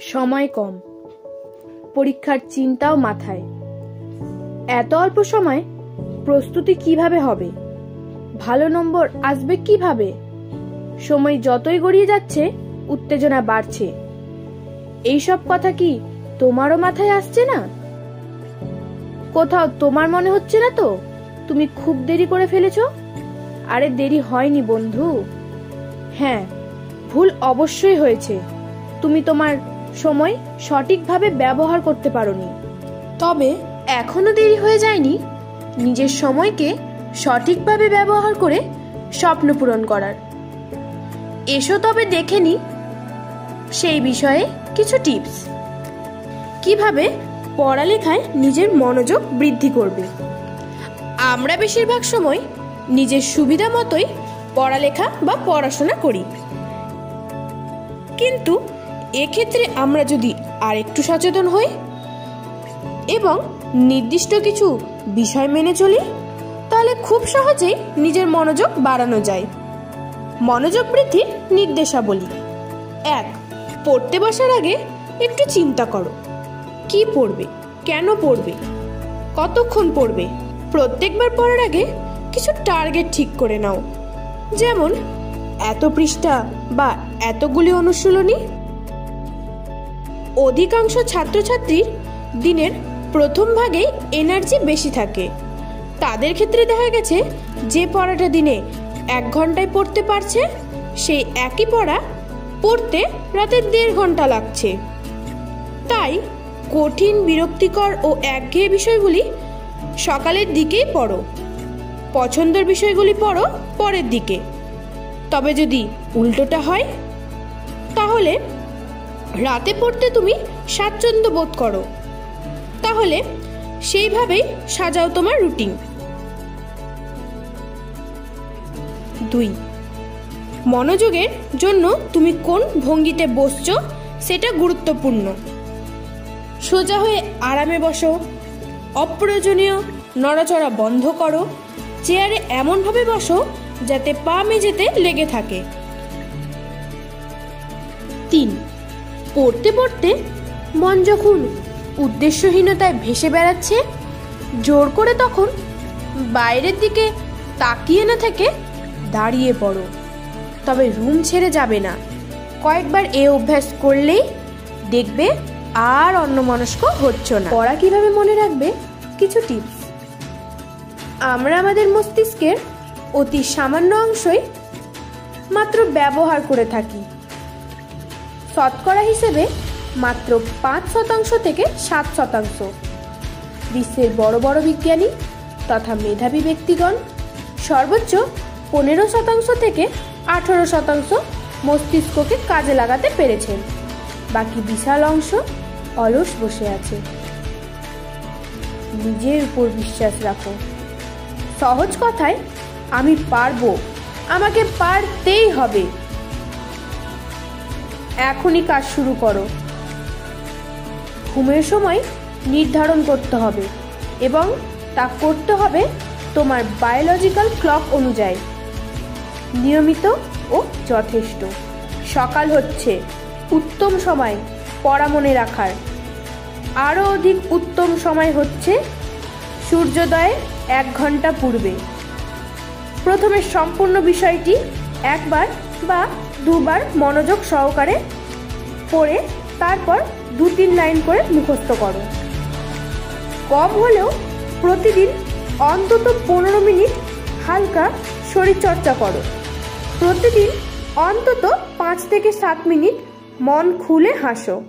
সময় কম। পরীক্ষার চিন্তাও মাথায়। এত অল্প সময় প্রস্তুতি কীভাবে হবে? ভালো নম্বর আসবে কীভাবে? সময় যতই গড়িয়ে যাচ্ছে, উত্তেজনা বাড়ছে। এইসব কথা কি তোমারও মাথায় আসছে না? কোথাও তোমার মনে হচ্ছে না তো? তুমি খুব দেরি করে ফেলেছো? আরে দেরি হয়নি বন্ধু। হ্যাঁ ভুল অবশ্যই হয়েছে। তুমি তোমার সময় সঠিকভাবে ব্যবহার করতে পারোনি। তবে এখনও দেরি হয়ে যায়নি নিজের সময়কে সঠিকভাবে ব্যবহার করে স্বপ্ন পূরণ করার। এসো তবে দেখে নি সেই বিষয়ে কিছু টিপস। কীভাবে পড়ালেখায় নিজের মনোযোগ বৃদ্ধি করবে। আমরা বেশিরভাগ সময় নিজের সুবিধা মতোই পড়ালেখা বা পড়াশোনা করি। কিন্তু এক্ষেত্রে আমরা যদি আরেকটু সচেতন হই এবং নির্দিষ্ট কিছু বিষয় মেনে চলি, তাহলে খুব সহজেই নিজের মনোযোগ বাড়ানো যায়। মনোযোগ বৃদ্ধির নির্দেশাবলী। এক, পড়তে বসার আগে একটু চিন্তা করো। কি পড়বে? কেন পড়বে? কতক্ষণ পড়বে? প্রত্যেকবার পড়ার আগে কিছু টার্গেট ঠিক করে নাও। যেমন, এত পৃষ্ঠা বা এতগুলি অনুশীলনী অধিকাংশ ছাত্রছাত্রীর দিনের প্রথম ভাগেই এনার্জি বেশি থাকে। তাদের ক্ষেত্রে দেখা গেছে, যে পড়াটা দিনে এক ঘন্টায় পড়তে পারছে, সেই একই পড়া পড়তে রাতে দেড় ঘণ্টা লাগছে। তাই কঠিন, বিরক্তিকর ও একঘেয়ে বিষয়গুলি সকালের দিকেই পড়ো। পছন্দের বিষয়গুলি পড়ো পরের দিকে। তবে যদি উল্টোটা হয়, তাহলে রাতে পড়তে তুমি স্বাচ্ছন্দ্য বোধ করো। তাহলে সেইভাবেই সাজাও তোমার রুটিন। দুই, মনোযোগের জন্য তুমি কোন ভঙ্গিতে বসছো সেটা গুরুত্বপূর্ণ। সোজা হয়ে আরামে বসো, অপ্রয়োজনীয় নড়াচড়া বন্ধ করো, চেয়ারে এমনভাবে বসো যাতে পা মেঝেতে লেগে থাকে। তিন পড়তে পড়তে মন যখন উদ্দেশ্যহীনতায় ভেসে বেড়াচ্ছে, জোর করে তখন বাইরের দিকে তাকিয়ে না থেকে দাঁড়িয়ে পড়ো। তবে রুম ছেড়ে যাবে না। কয়েকবার এ অভ্যাস করলেই দেখবে আর অন্যমনস্ক হচ্ছ না। পড়া কীভাবে মনে রাখবে? কিছু টিপস আমরা আমাদের মস্তিষ্কের অতি সামান্য অংশই মাত্র ব্যবহার করে থাকি। শতকরা হিসেবে মাত্র পাঁচ শতাংশ থেকে সাত শতাংশ। বিশ্বের বড় বড় বিজ্ঞানী তথা মেধাবী ব্যক্তিগণ সর্বোচ্চ পনেরো শতাংশ থেকে আঠেরো শতাংশ মস্তিষ্ককে কাজে লাগাতে পেরেছেন। বাকি বিশাল অংশ অলস বসে আছে। নিজের উপর বিশ্বাস রাখো সহজ কথায়, আমি পারব। আমাকে পারতেই হবে। এখনই কাজ শুরু করো। ঘুমের সময় নির্ধারণ করতে হবে এবং তা করতে হবে তোমার বায়োলজিক্যাল ক্লক অনুযায়ী। নিয়মিত ও যথেষ্ট। সকাল হচ্ছে, উত্তম সময় পড়া মনে রাখার। আরও অধিক উত্তম সময় হচ্ছে সূর্যোদয়ের এক ঘণ্টা পূর্বে। প্রথমে সম্পূর্ণ বিষয়টি একবার বা দুবার মনোযোগ সহকারে পড়ে তারপর দু তিন লাইন করে মুখস্থ করো। কম হলেও প্রতিদিন অন্তত পনেরো মিনিট হালকা শরীরচর্চা করো। প্রতিদিন অন্তত পাঁচ থেকে সাত মিনিট মন খুলে হাসো।